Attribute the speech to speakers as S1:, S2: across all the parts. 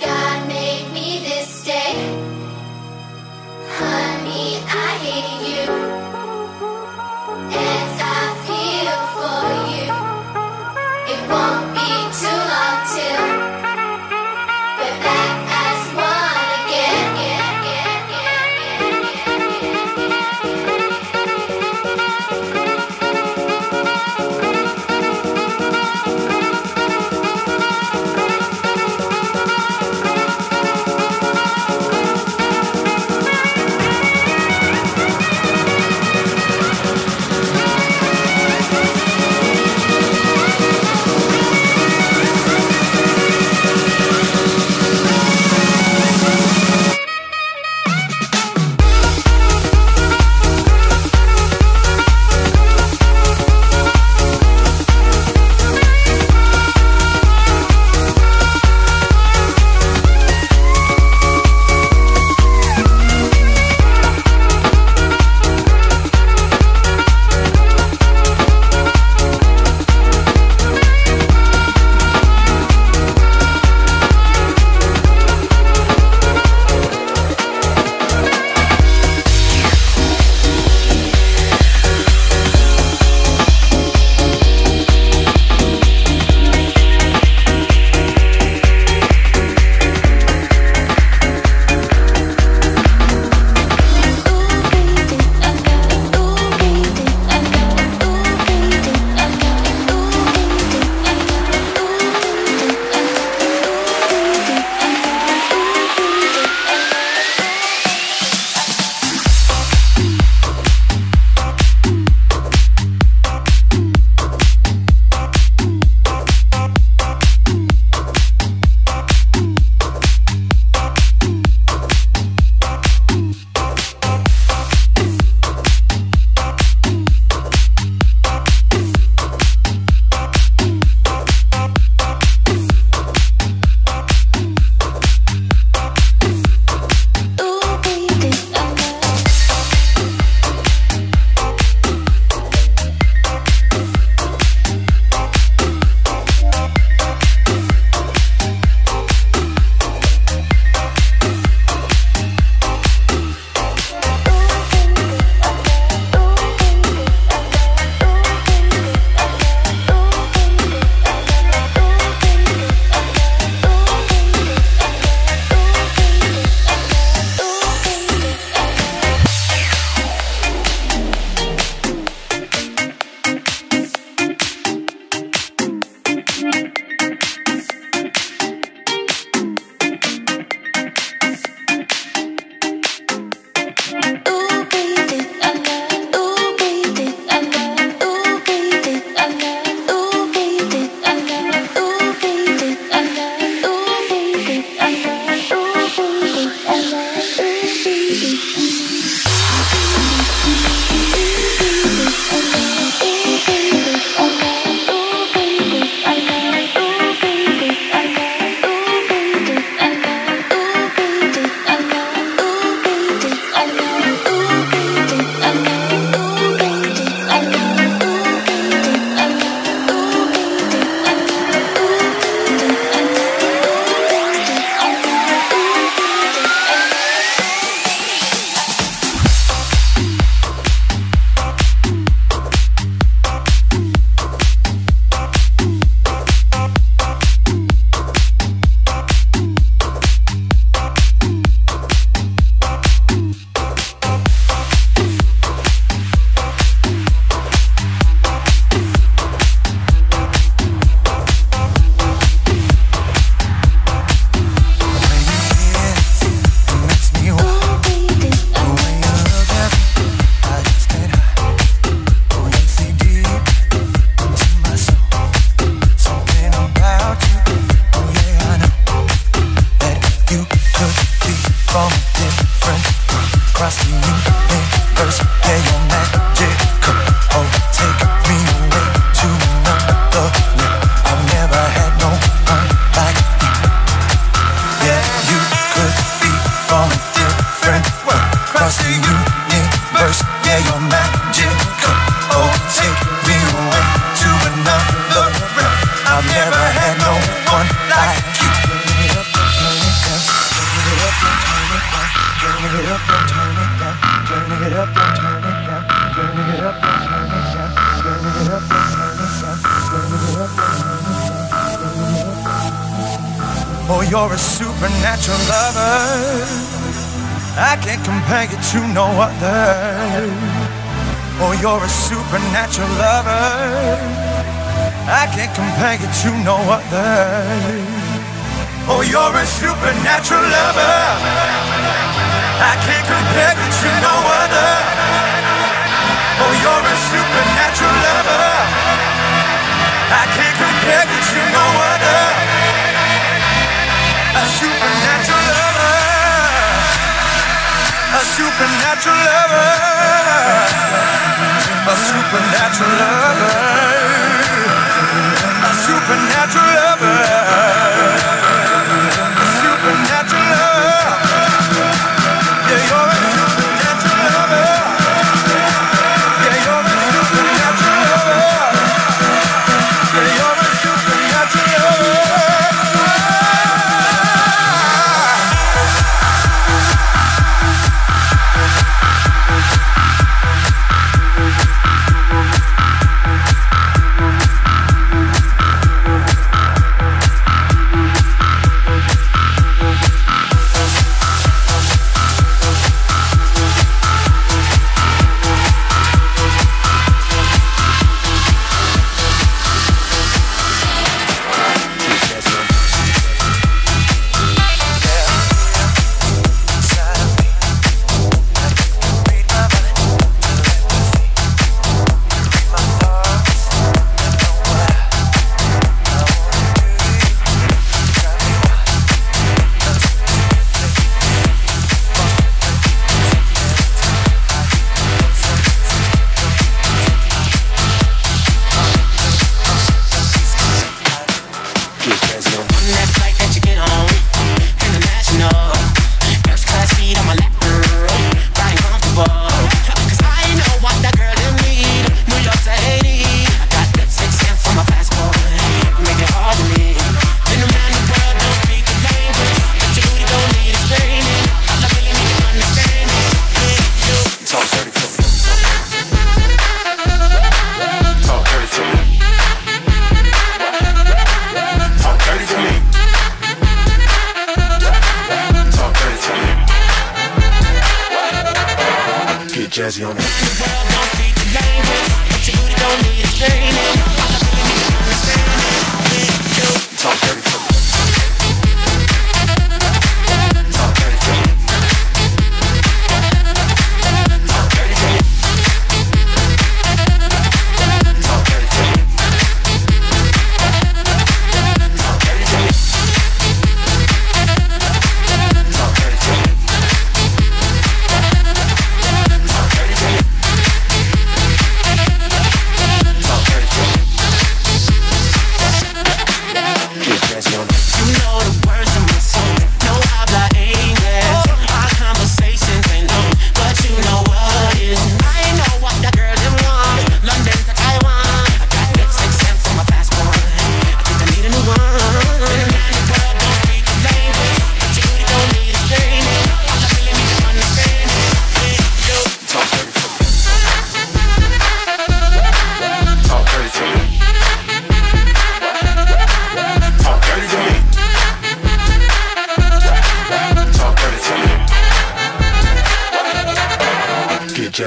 S1: Yeah. guy.
S2: Oh, you're a supernatural lover. I can't compare you to no other. Oh, you're a supernatural lover. I can't compare you to no other. Oh, you're a supernatural lover. I can't compare you to no other. Oh, you're a supernatural lover. I can't compare you to no other. A supernatural lover. A supernatural lover. A supernatural lover supernatural lover.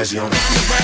S3: Jazzy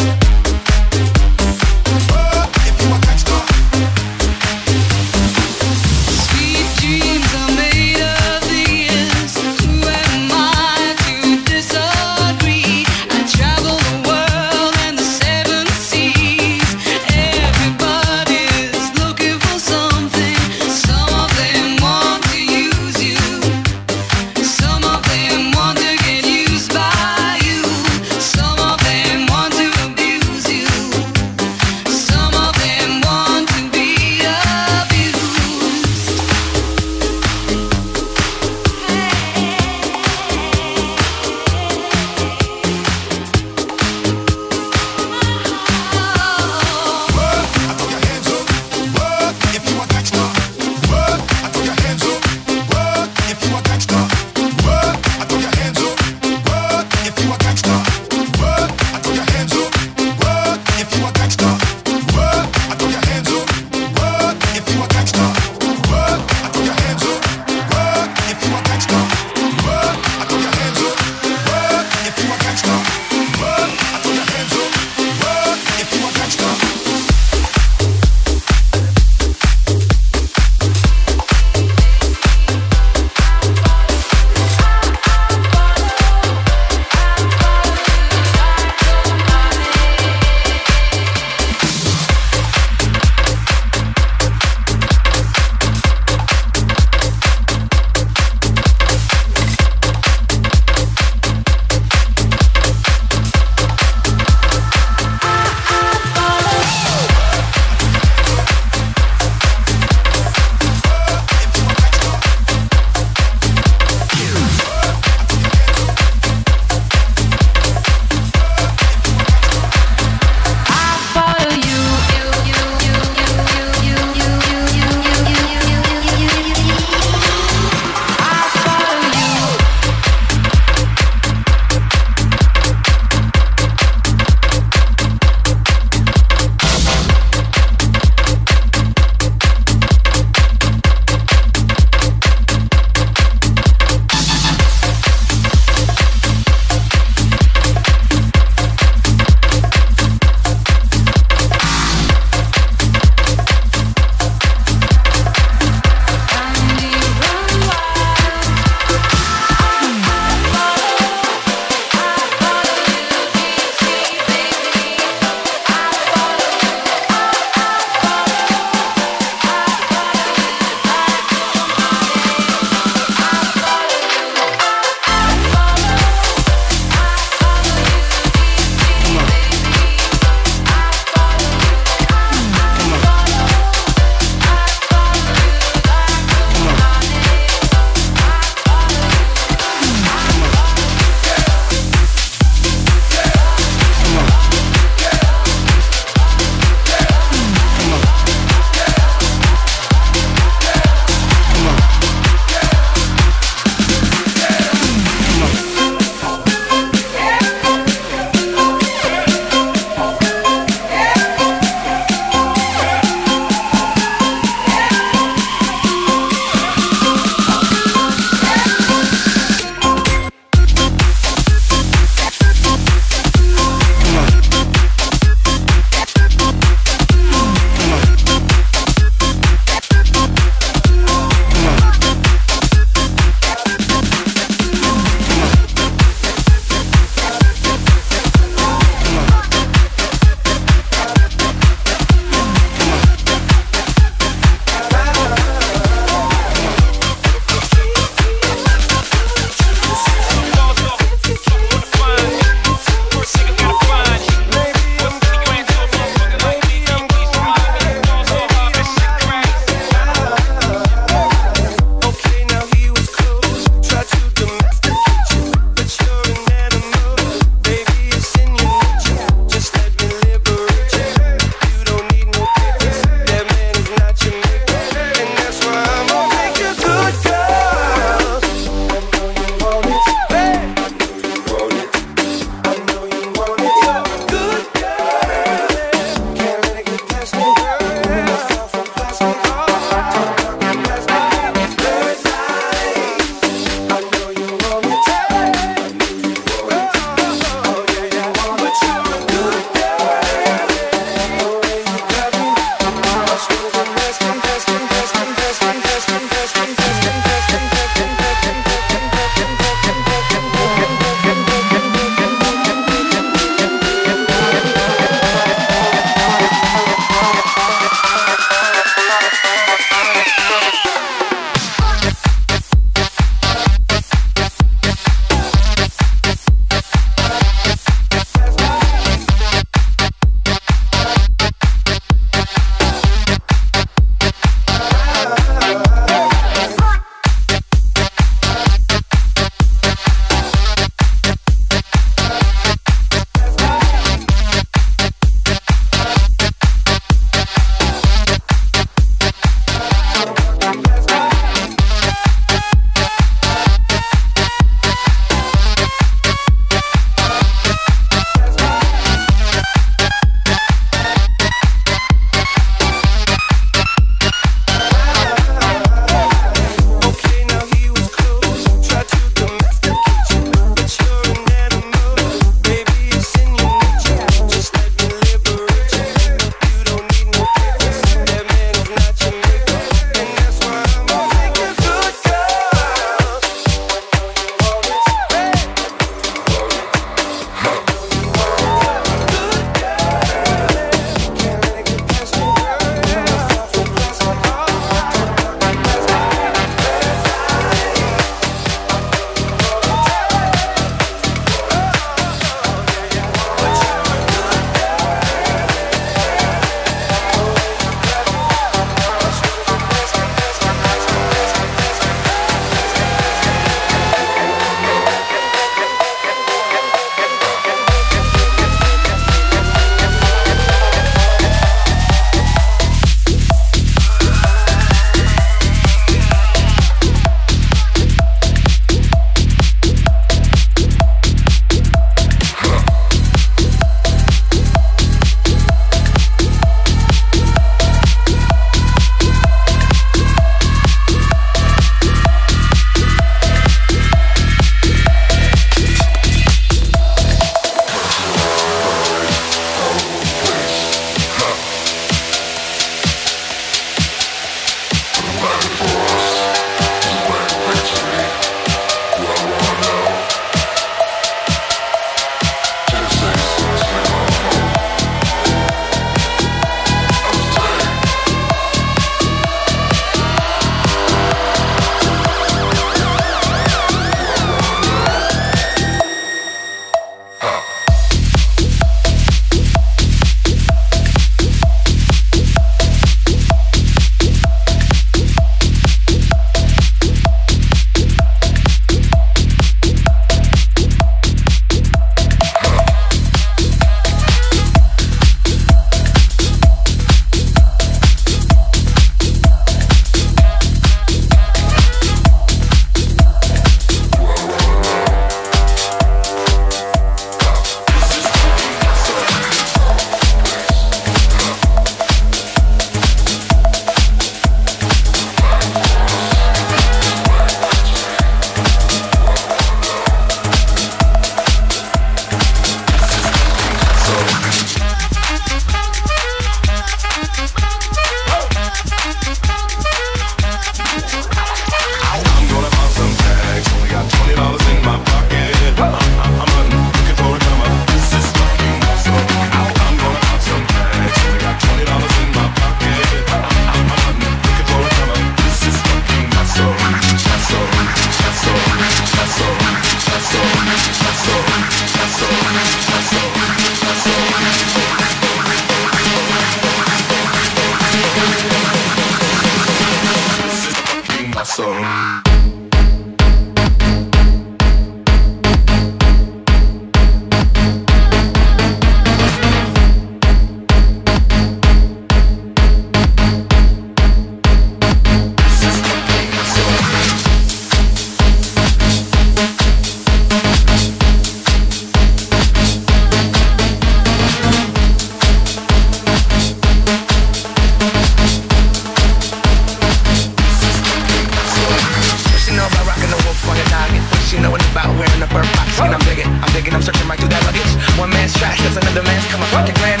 S4: and I'm digging, I'm digging, I'm searching right through that luggage. One man's trash, that's another man's come on, pocket grand.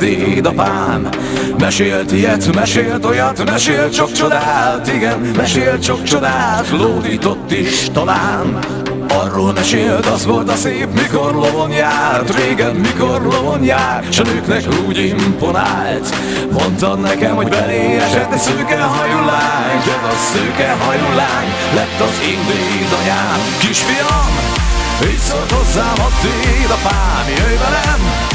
S5: Dédapám. Mesélt ilyet, mesélt olyat, mesélt sok csodát, igen, mesélt sok csodát, lódított is talán. Arról mesélt, az volt a szép, mikor lovon járt Régen, mikor lovon járt S a nőknek úgy imponált Mondtad nekem, hogy belé esett egy szőke hajú lány Csak a szőke hajú lett az én dédanyám Kisfiam, így szólt hozzám a dédapám Jöjj velem,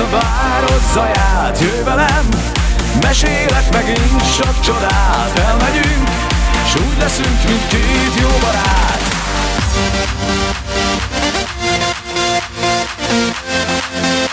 S5: a város zaját Jöjj velem, mesélek megint sok csodát Elmegyünk, s úgy leszünk, mint két jó barát Thank you.